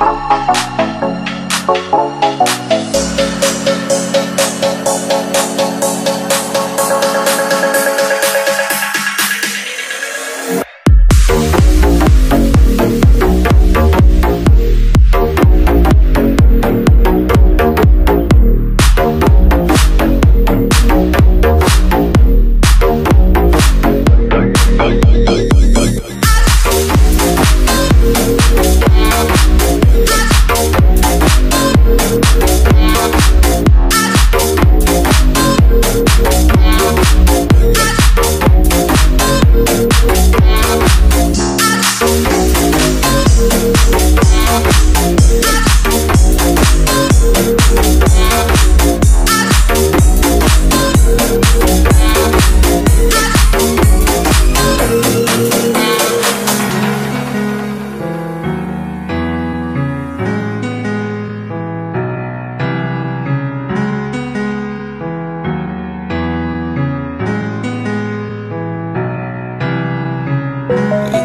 Thank you.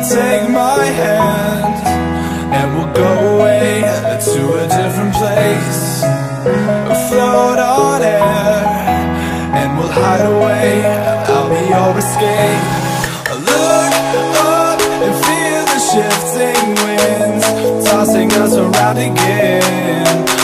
Take my hand and we'll go away to a different place. Float on air and we'll hide away. I'll be your escape. Look up and feel the shifting winds tossing us around again.